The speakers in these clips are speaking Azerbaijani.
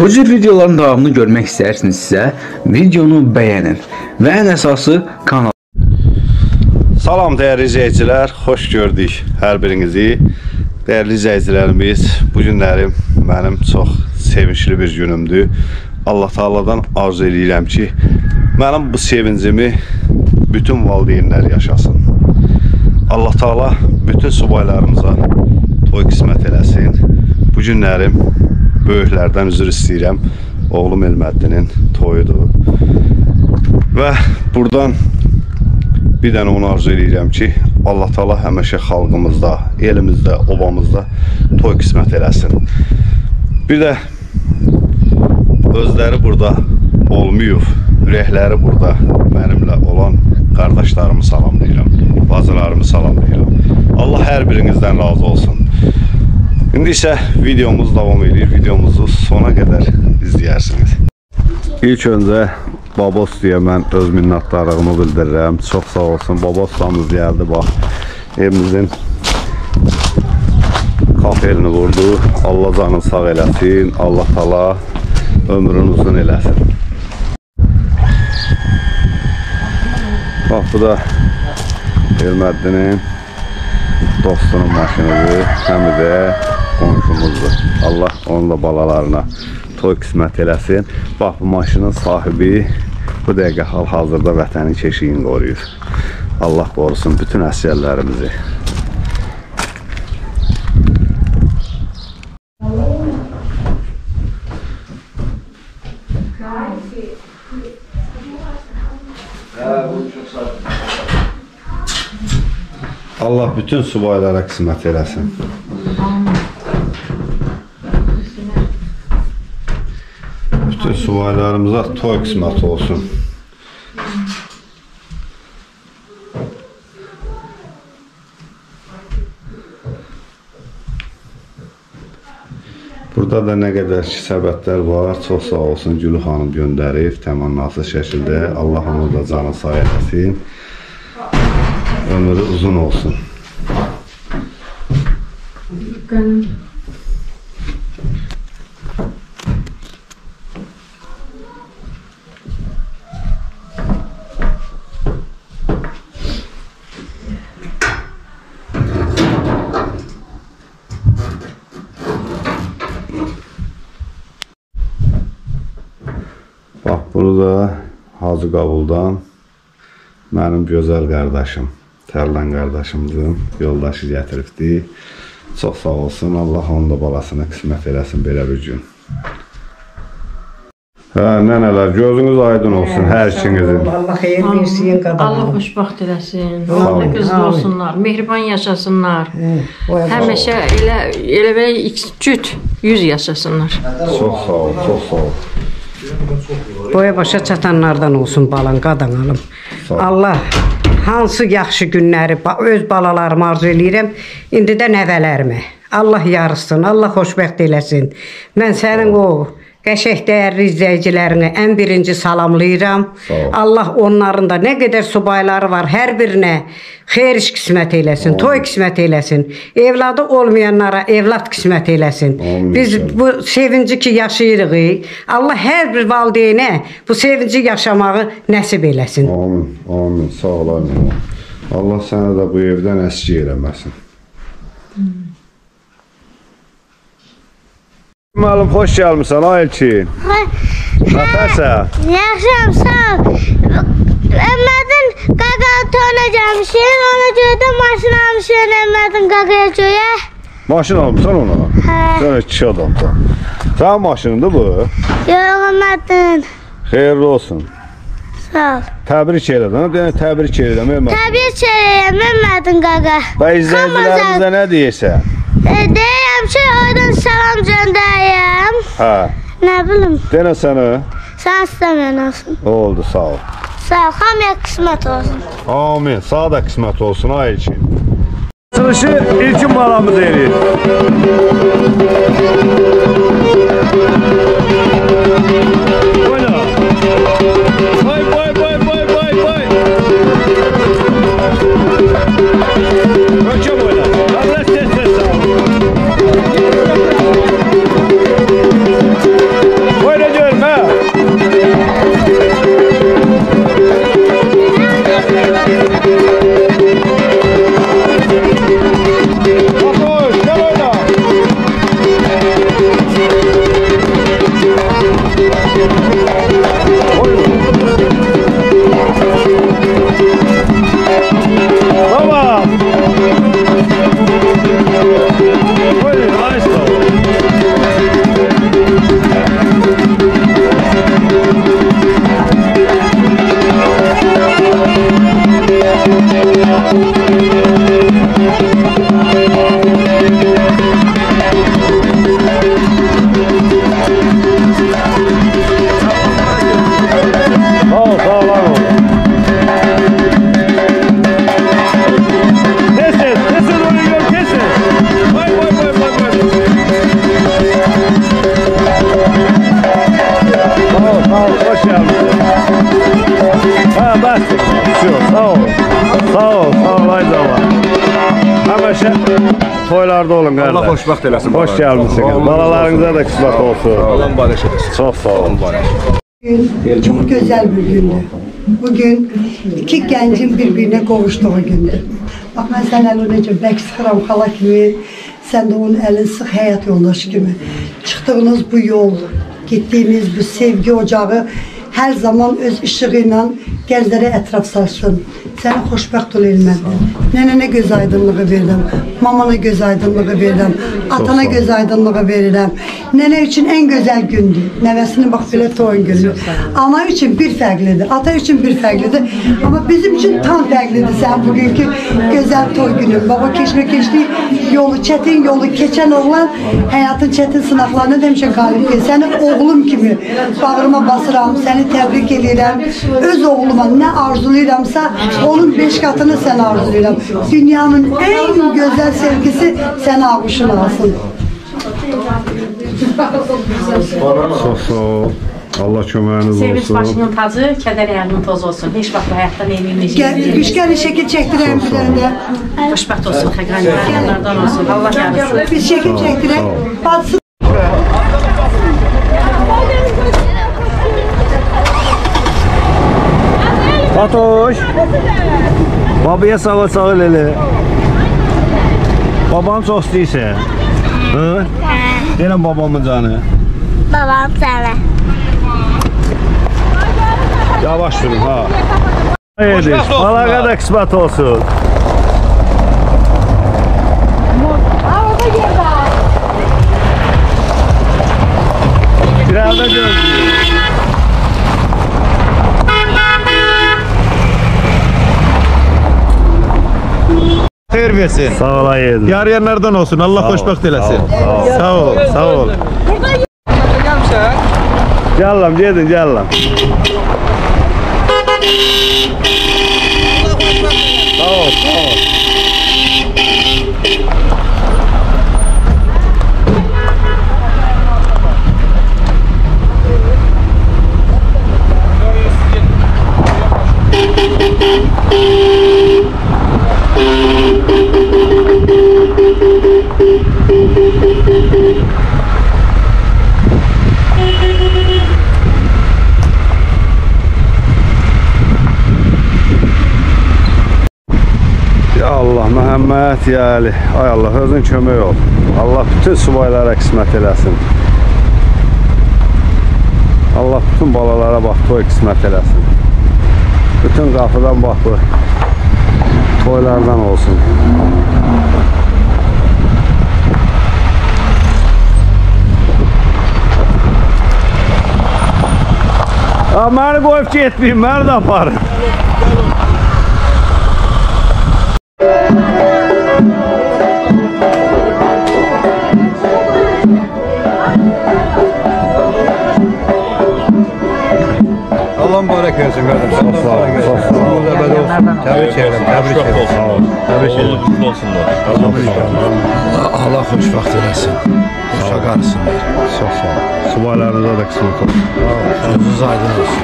Bu cür videoların davamını görmək istəyirsinizsə, videonu bəyənin və ən əsası kanal Salam dəyərli izləyicilər, xoş gördük hər birinizi. Dəyərli izləyicilərimiz, bu günlərim mənim çox sevincli bir günümdür. Allah Taala'dan arzu edirəm ki, mənim bu sevincimi bütün valideynlər yaşasın. Allah Taala bütün subaylarımıza toy qismət eləsin. Bu günlərim böyüklərdən üzr istəyirəm. Oğlum Elməddinin toyudur. Və buradan bir dənə onu arzu edirəm ki, Allah Taala həmişə xalqımızda, elimizdə, obamızda toy qismət eləsin. Bir də özləri burada olmayıb, ürəkləri burada mənimlə olan qardaşlarımı salamlayıram, bacılarımı salamlayıram. Allah hər birinizdən razı olsun. İndi isə videomuz davam edir. Videomuzu sona qədər izləyərsiniz. İlk öncə Babos deyə mən öz minnətdarlığımı bildirirəm. Çox sağ olsun. Babos damız gəldi bax. Evimizin kafelini vurdu. Allah canını sağ eləsin. Allah tala ömrünü uzun eləsin. Bax bu da Elməddinin dostunun maşınıdır. Həm də qonşumuzdur. Allah onun da balalarına toy qismət eləsin. Bax bu maşının sahibi bu dəqiqə hal-hazırda vətənin keşiyini qoruyur. Allah qorusun bütün əsgərlərimizi. Allah bütün subaylara qismət eləsin. Bütün subaylarımıza toy qismət olsun. Burada da nə qədər ki səbətlər var, çox sağ olsun Gülü xanım göndərib təmannası şəkildə. Allah onu da canı sağ eləsin. Ömrü uzun olsun. Bax, da Hacı Qavuldan mənim gözəl qardaşım, Tərlan qardaşımızın yoldaşı gətiribdi. Çox sağ olsun, Allah onun da balasına qismət eləsin belə bir gün. Hə, nənələr, gözünüz aydın olsun hər ikinizin. Allah xeyir versin Allah qadın. xoşbaxt eləsin. Allah qızlı olsunlar, mehriban yaşasınlar. Həmişə elə elə belə cüt yüz yaşasınlar. Çox sağ ol, çox sağ ol. Boya başa çatanlardan olsun balan qadan alım. Allah hansı yaxşı günləri öz balalarıma arzu eləyirəm. İndi də nəvələrimə. Allah yarısın, Allah xoşbəxt eləsin. Mən sənin o qəşəng dəyərli izləyicilərini ən birinci salamlayıram. Allah onların da nə qədər subayları var, hər birinə xeyir iş qismət eləsin, toy qismət eləsin. Evladı olmayanlara evlad qismət eləsin. Amin Biz bu sevinci ki yaşayırıq. Allah hər bir valideynə bu sevinci yaşamağı nəsib eləsin. Amin, amin. Sağ ol, amin. Allah sənə də bu evdən əski eləməsin. Müəllim, xoş gəlmisən, ay Elçin. Nətərsən? Yaxşıyam, sağ ol. Emmədin qaqağı tona gəlmişim, ona görə də maşın almışım Emmədin qaqaya görə. Maşın almısan ona? Hə. Sən iki adamsan. Sənin maşınındır bu? Yox, Emmədin. Xeyirli olsun. Sağ ol. Təbrik elədim. Deyən təbrik elədim. Elmə. Təbii çəyəyəm Emmədin qaqa. Və izləyicilərimizə nə deyirsən? E, deyəm ki, oradan salam göndərəyəm. Hə. Nə bilim, Denə sənə. sən istəməyən olsun. Oldu, sağ ol. Sağ ol, hamıya qismət olsun. Amin. Sağ da qismət olsun ay Elçin. Açılışı ilkin balamız eləyir. Xoşbəxt eləsin. Hoş gəlmisiniz. Balalarınıza da qismət olsun. Allah'ın barış eləsin. Çox sağ olun. Gün çok güzel bir gündü. Bugün iki gencin birbirine kavuştuğu gündü. Bak ben sen elini necə bək sıxıram xala kimi, sen de onun elini sıx həyat yoldaşı kimi. Çıktığınız bu yol, gittiğiniz bu sevgi ocağı her zaman öz ışığıyla gənclərə ətraf saçsın. Səni xoşbəxt ol elmədin. Nənənə göz aydınlığı verirəm. Mamana göz aydınlığı verirəm. Atana göz aydınlığı verirəm. Nənə üçün en güzel gündü. Nəvəsinin bax belə toyun günü. Ana üçün bir fərqlidir. Ata üçün bir fərqlidir. Ama bizim için tam fərqlidir sen bugünkü güzel toy günü. Baba keşme keçdiği yolu, çetin yolu keçen oğlan hayatın çetin sınavlarına demişe galip gelir. Seni oğlum kimi bağrıma basıram, seni tebrik edirəm. Öz oğluma ne arzulayıramsa onun beş katını sen arzuluyla. Dünyanın en güzel sevgisi sen avuşuna alsın. Soso. Allah köməyiniz olsun. Sevinç başının tacı, kədər əyalının tozu olsun. Heç vaxt həyatdan eynəyəcəyik. Üç kere şəkil çəkdirəm bir dənə. Xoşbəxt olsun, xəqranlardan olsun. Allah yarısı. Biz şəkil çəkdirək. Batsın. Fatoş. Babaya sava sağ lele. Baban sos değilse. Hı? Benim babamın canı. Babam sana. Yavaş durun ha. Hayırdır. Malaga da kısmet olsun. Biraz da gözlüyor. Hayır versin. Sağ ol yeğenim. Yar yanlardan olsun. Allah hoşbaht eylesin. Sağ ol. Sağ ol. Yallam yedin yallam. Sağ ol sağ ol. Məhəmməd, ya Ali. Ay Allah, özün kömək ol. Allah bütün subaylara qismət eləsin. Allah bütün balalara bax, toy qismət eləsin. Bütün qapıdan bax bu toylardan olsun. A mene gojë qëtë për mërë da parë. Allah mübarek versin kardeşim. Sağ ol, sağ ol. Sağ ol. Burada böyle olsun. Tebrik ederim. Tebrik ederim. Sağ ol. Tebrik ederim. Oğlum kutlu olsun. Allah mübarek. Xoşbəxt eləsin. Xoşa qarısın. Çox sağ ol. Subaylarınıza da qismət olsun. Gözünüz aydın olsun.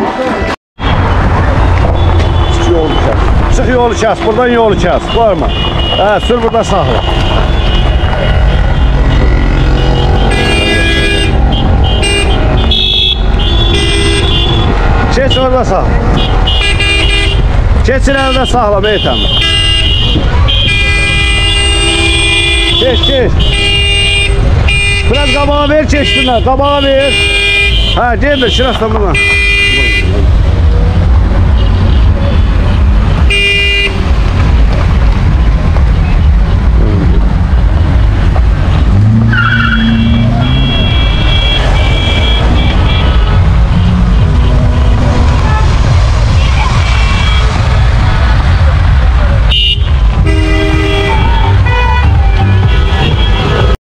Çıx yolu kəs. Çıx yolu kəs, buradan yolu kəs. Qoyma. Hə, sür burada saxla. Keç orada saxla. Keçin əldə saxla Meytan. çek çek. Biraz kabağa ver çek şunlar. Kabağa ver. Ha değil mi? Şurası da bunlar.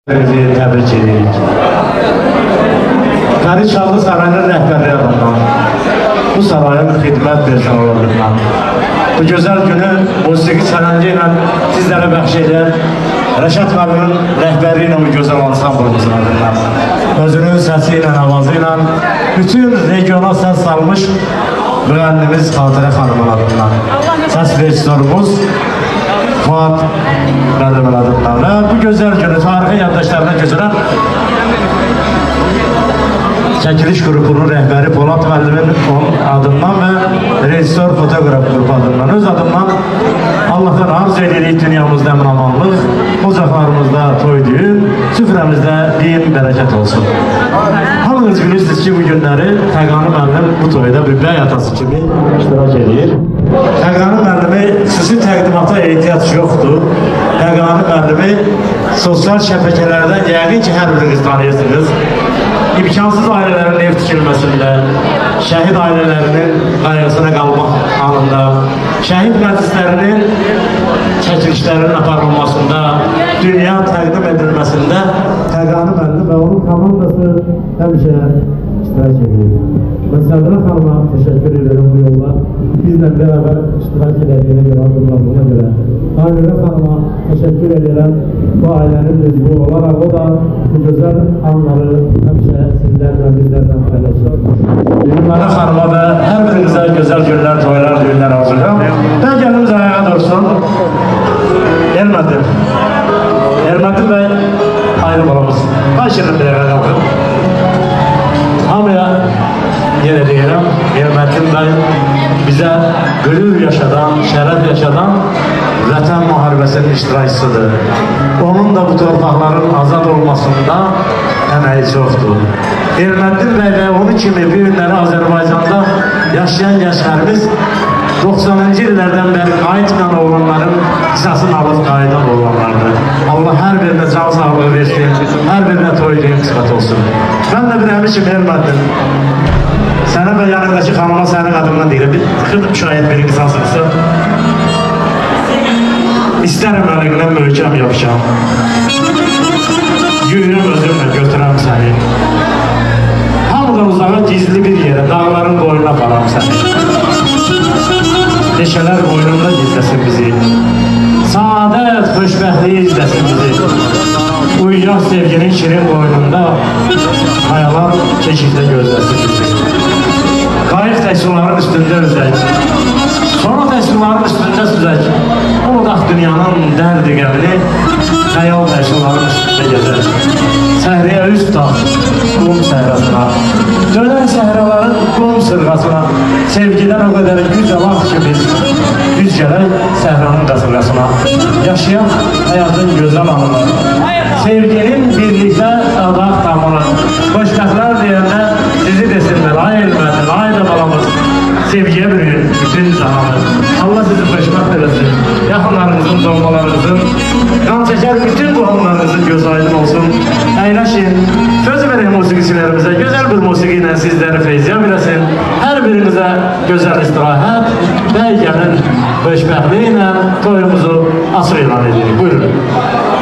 Bizi təbrik edirik. Qari Çallı sarayının rəhbərliyi adından, bu sarayın xidmət personallarından, bu gözəl günü musiqi çələncı ilə sizlərə bəxş edən Rəşad Qarının rəhbəri ilə bu gözəl ansamblımızın adından, özünün səsi ilə, avazı ilə bütün regional səs salmış müğənnimiz Xatirə xanımın adından. Səs rejissorumuz Fuat Nerede adımlarla bu güzel günü tarihi yandaşlarına götüren çekiliş grubunun rehberi Polat Veli'nin adından ve rejisör fotoğraf grubu adından öz adımdan Allah'tan arz edirik dünyamızda emin amanlık, toy düğün, süfremizde din bereket olsun. Hamınız bilirsiniz ki bu günləri Təqanı müəllim bu toyda bir bəy atası kimi iştirak edir. Təqanı müəllim təqdimata ehtiyac yoxdur. Təqanı müəllimi sosial şəbəkələrdən yəqin ki, hər biriniz tanıyırsınız imkansız ailələrin ev tikilməsində, şəhid ailələrinin qayğısına qalmaq anında, şəhid məclislərinin çəkilişlərinin aparılmasında, dünya təqdim edilməsində Təqanı müəllim və onun komandası həmişə iştirak ediyoruz. Ben Sadra Hanım'a teşekkür ederim bu yolla. Bizle beraber iştirak edildiğine göre, adımlarına göre. Hanire Hanım'a teşekkür ederim. Bu ailenin mecbur olarak o da bu güzel anları hemşe sizlerle bizlerden paylaşıyor. Ünlere Hanım'a da her birinize güzel günler, toylar, düğünler hazırlıyorum. Ben gelimiz ayağa dursun. Gelmedi. Ermati Bey, ayrı olamaz. Başını bir eve kalkın. Hamıya yenə deyirəm, Elmətin bəy bizə qürür yaşadan, şərəf yaşadan vətən müharibəsinin iştirakçısıdır. Onun da bu torpaqların azad olmasında əməyi çoxdur. Erməddin bəy və onun kimi bu günləri Azərbaycanda yaşayan gənclərimiz 90-cı illərdən bəri qayıtmayan oğlanların qisasını alıb qayıdan oğlanlardır. Allah hər birinə can sağlığı versin, hər birinə toyduğun qismət olsun. Mən də bir həmişim Erməddin. Sənə və yanındakı xanıma sənin adından deyirəm. Bir xırd şayət bir insansınızsa. İstərəm əlinlə möhkəm yapışam. Yürürəm özümlə götürəm səni. Hamıdan uzağa gizli bir yerə, dağların boynuna aparam səni. Neşələr boynunda gizləsin bizi. Saadət, xoşbəxtliyi izləsin bizi. Uyuyaq sevginin şirin boynunda, hayalar keşikdə gözləsin bizi. Qayıq təşkilatların üstündə üzək. Sonra təşkilatların üstündə süzək. Unudaq dünyanın dərdi qəbili, xəyal təşkilatların üstündə gəzək. Səhriyə üst tutaq, qum səhrasına. Dönən səhraların qum sırğasına, sevgidən o qədər güc alaq ki biz, güc gələk səhranın qasırğasına. Yaşayaq həyatın gözəl anını. Sevginin birlikdə adaq tamını. Xoşbəxtlər deyəndə sizi desinlər, ay elmədir, ay da balamız. Sevgiyə bürüyün bütün zamanı. Allah sizi xoşbəxt eləsin. Yaxınlarınızın, doğmalarınızın, qan çəkər bütün qohumlarınızın göz aydın olsun. Əyləşin. Söz verək musiqiçilərimizə gözəl bir musiqi ilə sizləri feyziyam eləsin. Hər birinizə gözəl istirahət və gəlin xoşbəxtliyi toyumuzu asır elan edirik. Buyurun.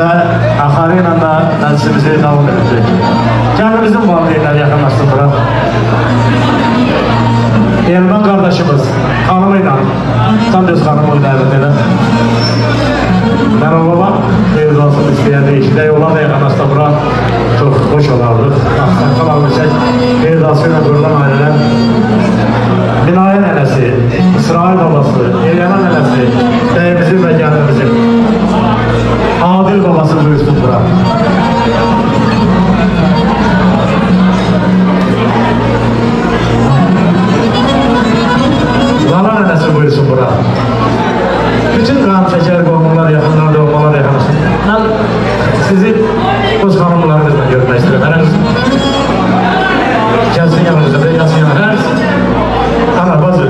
Və axarı ilə də məclisimizi davam edəcək. Kəndimizin valideynləri yaxınlaşsın bura. Elman qardaşımız, xanımı ilə, də öz xanımı ilə dəvət elə. Mən baba xeyir olsun istəyəndə işlək olan da yaxınlaşsa bura çox xoş olardı. Axsaqqal almışaq, xeyir olsun ilə qurulan ailələr. Binayə nənəsi, İsrail babası, Eliyana nənəsi, bəyimizin və gəlinimizin. Adil babası duysun bura. Lala nenesi buyursun bura. Bütün kan şeker konular yakınlar doğmalar yakınlar. Ben sizi öz hanımlarınızla görmek istedim. Herhangi gelsin yanımıza, gelsin yanımıza. Ana bazı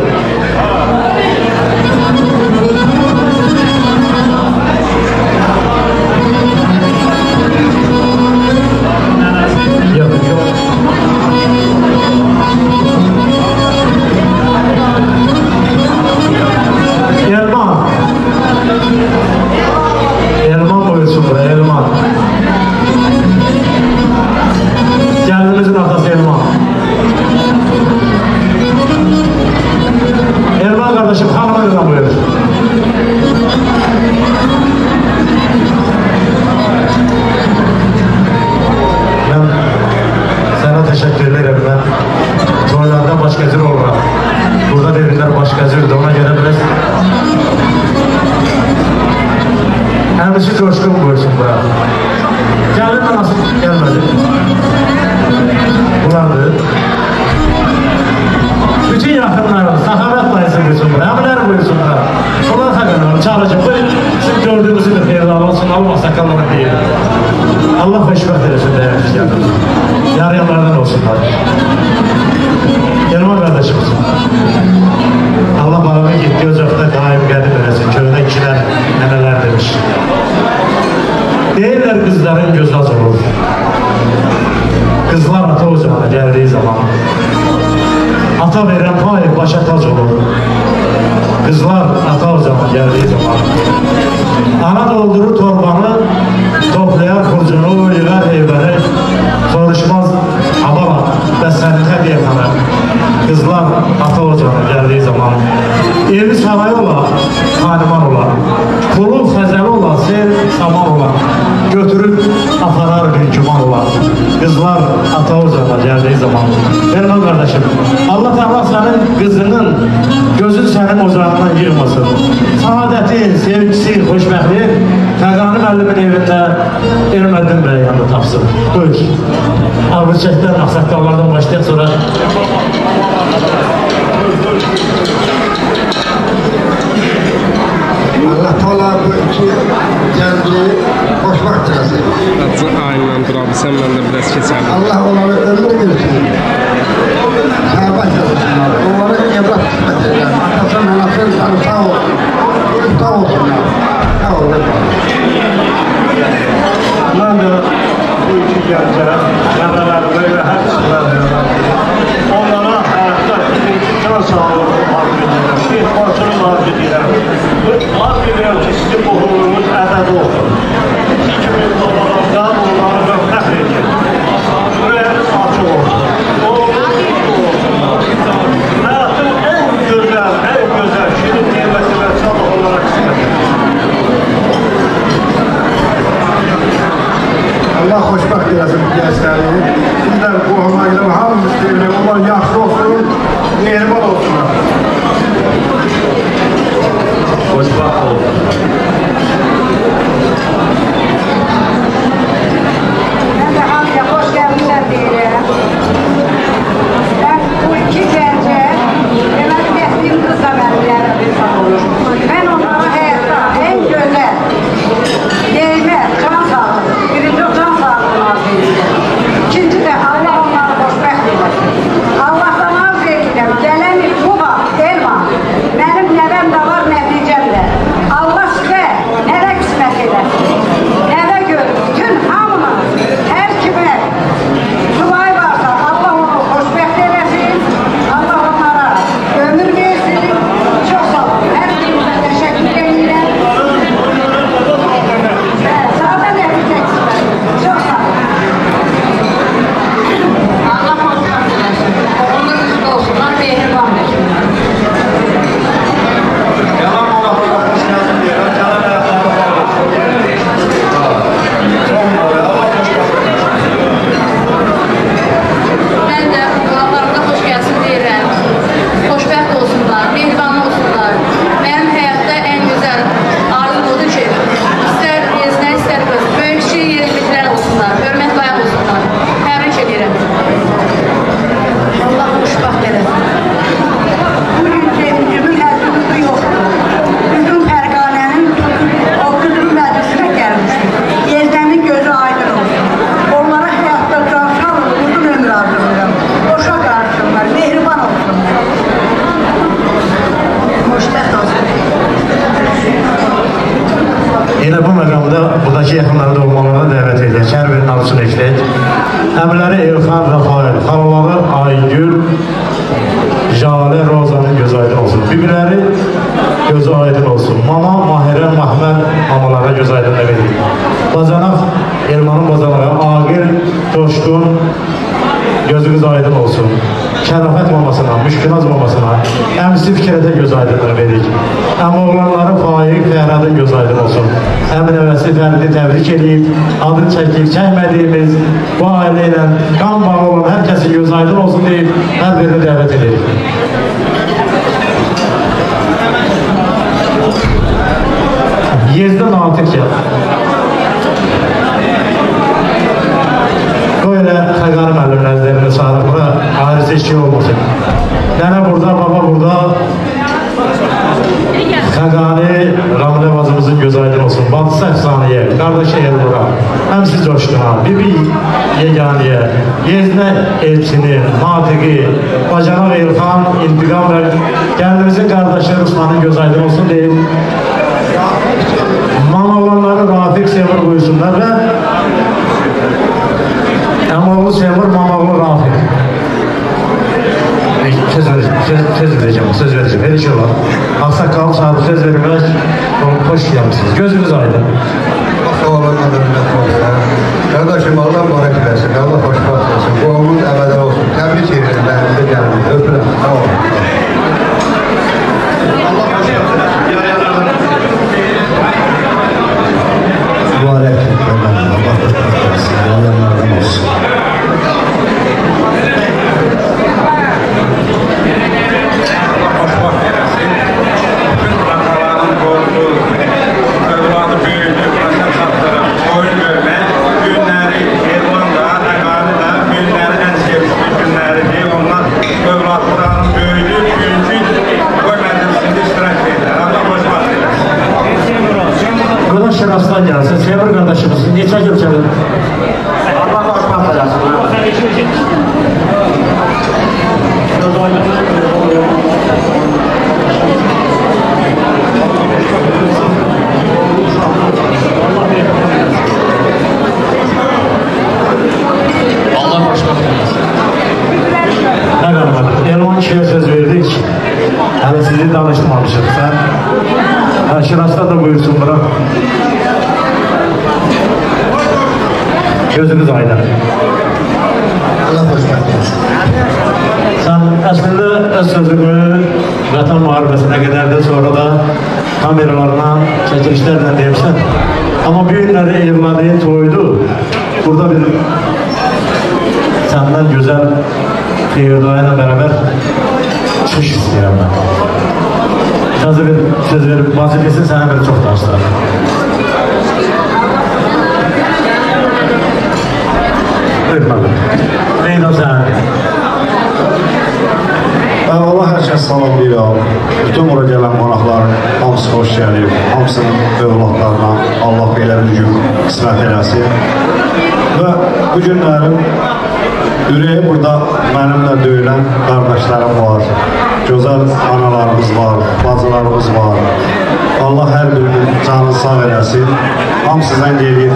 hamısından gelib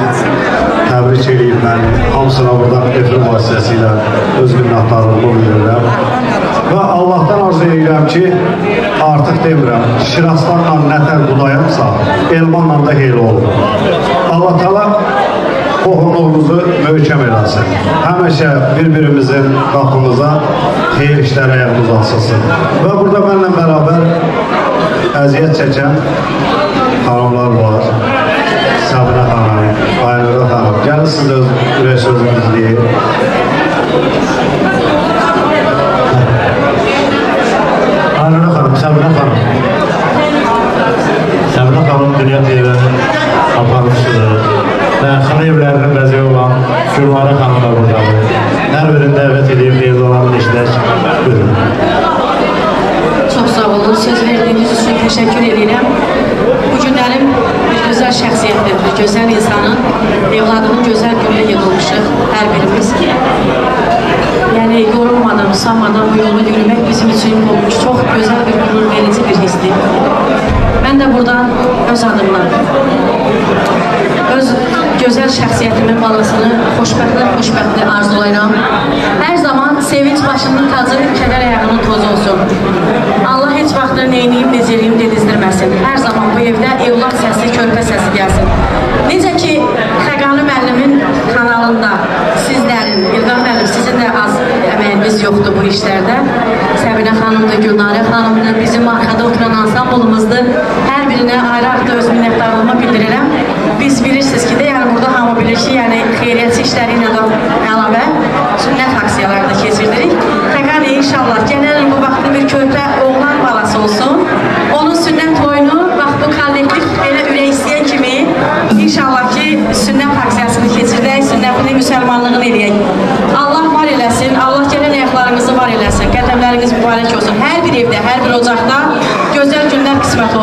təbrik eləyib mən. Hamısına buradan efir vasitəsilə öz minnətdarlığımı bildirirəm. Və Allahdan arzu edirəm ki, artıq demirəm, Şiraslanla nətər budayamsa, Elmanla da heyli olun. Allah tala qohumluğumuzu möhkəm eləsin. Həməşə bir-birimizin qapımıza xeyir işlərə yardımız alsın. Və burada mənlə bərabər əziyyət çəkən xanımlar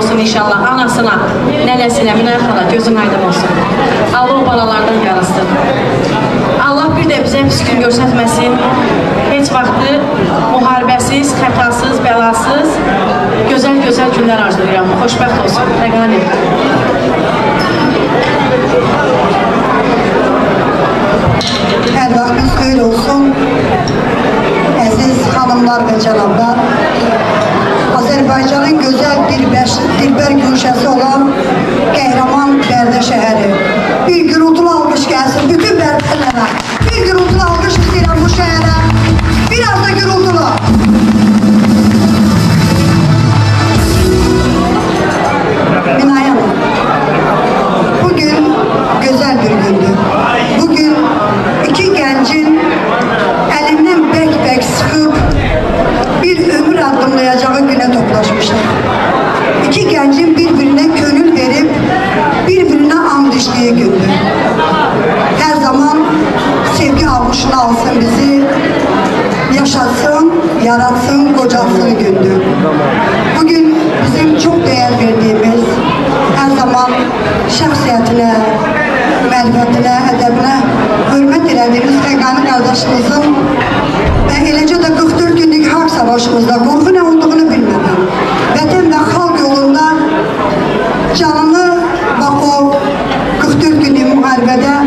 olsun inşallah anasına, nənəsinə, Minay xala gözün aydın olsun. Allah o balalardan yarasın. Allah bir də bizə pis gün göstərməsin. Heç vaxtı müharibəsiz, xətasız, bəlasız gözəl-gözəl günlər arzulayıram. Xoşbəxt olsun. Rəqani. Hər vaxtınız xeyir olsun. Əziz xanımlar və cənablar, Azerbaycan'ın güzel dilber, dilber gülşesi olan Kahraman Berde şehri. Bir gürültülü almış gelsin bütün Berdelere. Bir gürültülü almış istedim bu şehre. Biraz da gürültülü. Binaya Bugün güzel bir gündü. Bugün iki gencin elinden açmışlar. İki gencin birbirine gönül verip birbirine and içtiği gündü. Her zaman sevgi avuçuna alsın bizi, yaşasın, yaratsın, kocasın gündü. Bugün bizim çok değer verdiğimiz, her zaman şahsiyetine, mərifətinə, ədəbinə hörmət elədiyimiz Fəqani qardaşımızın və eləcə də 44 günlük haq savaşımızda qorxu Canadá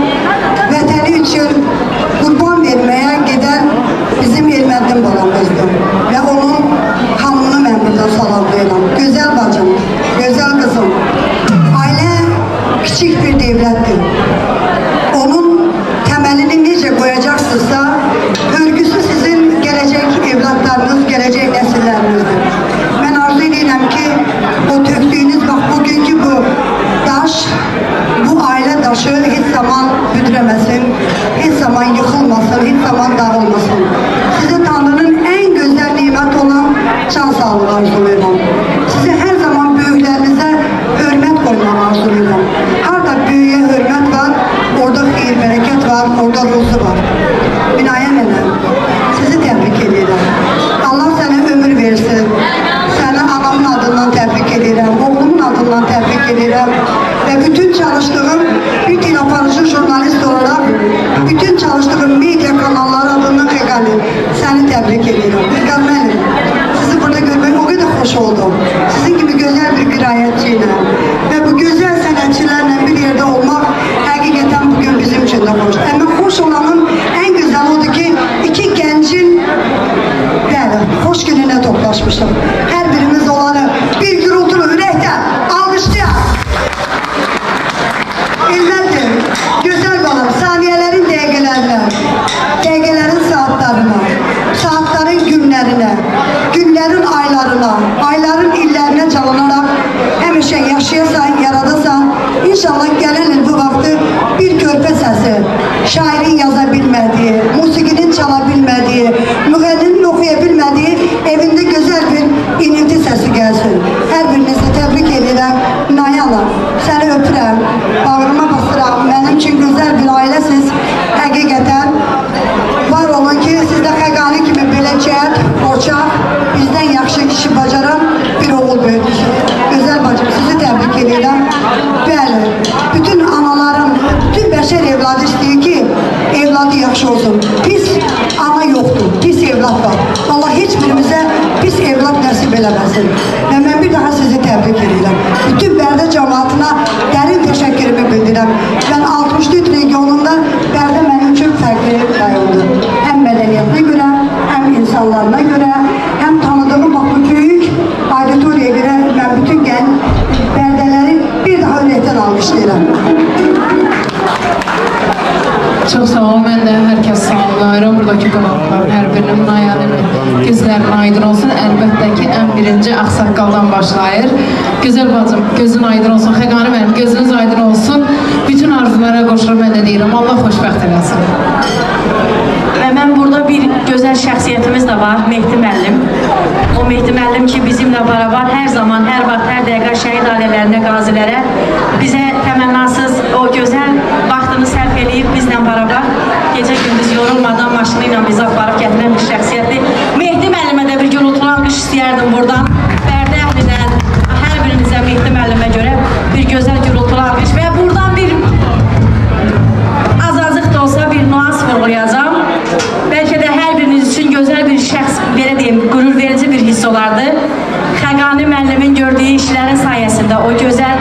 kişilərin sayəsində o gözəl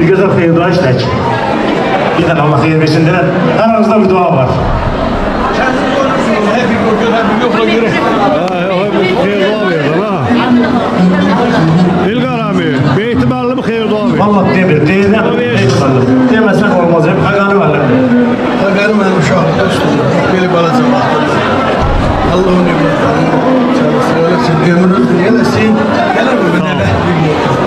bir göz arkaya dua işlek. Bir tane Allah hayır versin denen her aranızda bir dua var. İlgar abi, beytibarlı mı hayır dua mı? Valla demir, değil mi? Demesek olmaz, hep haganı var. Haganı var, şu an. Beli balası var. Allah'ın emri. Sen öyle sen gömülürsün, yine sen gelir mi? Ben de bilmiyorum.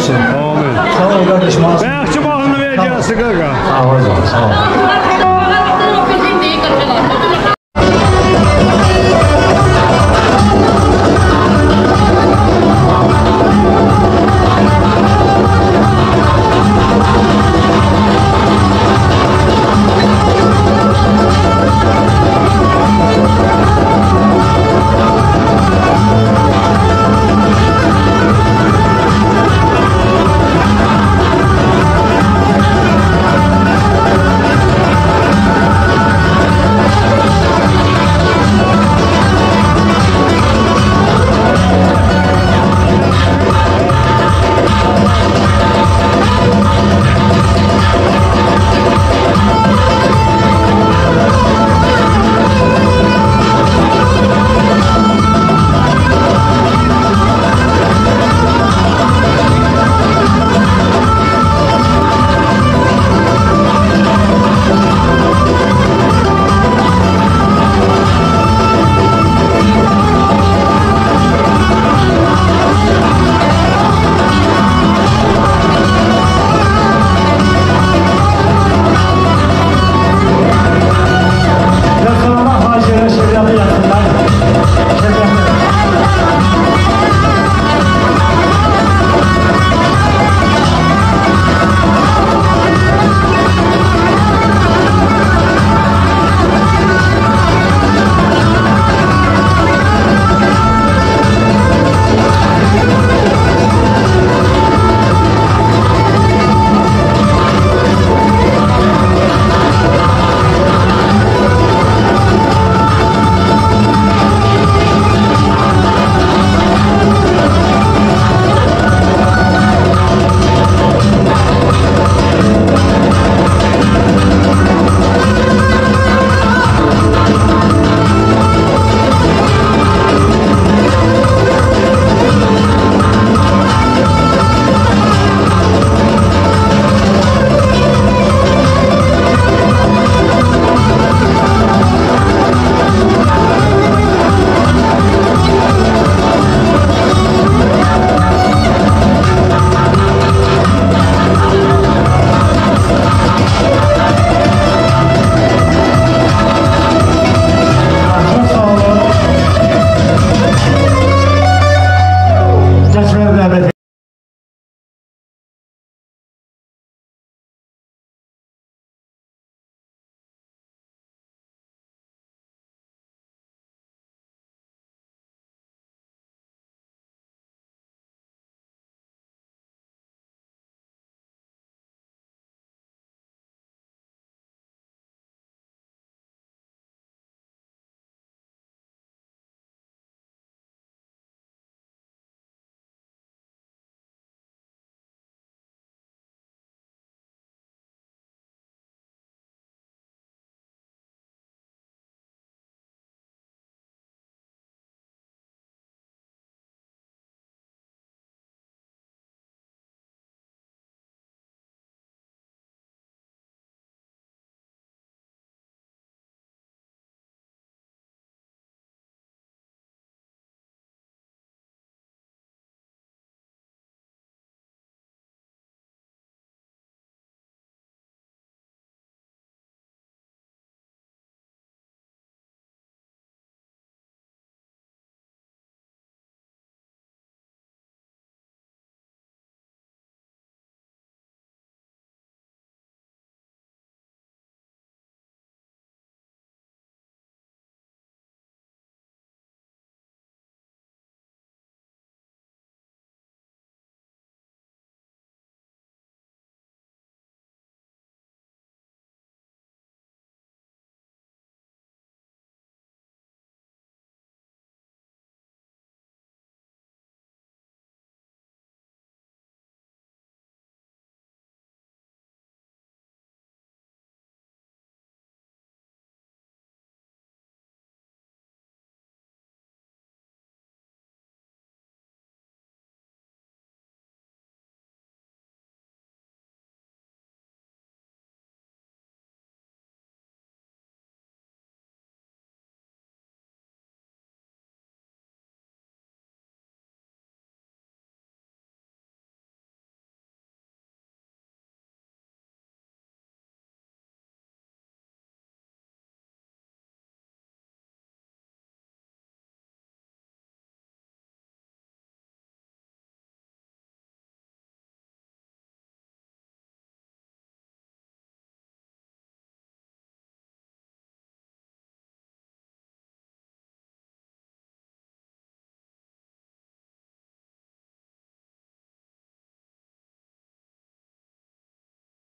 Wilson.